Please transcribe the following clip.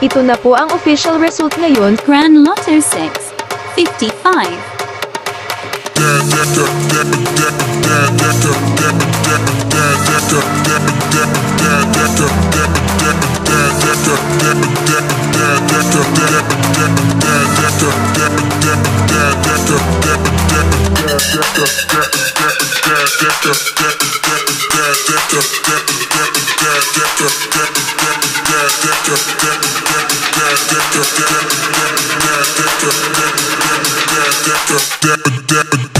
Ito na po ang official result ngayon. Grand Lotto 6. 55. Dapper, dapper, dapper,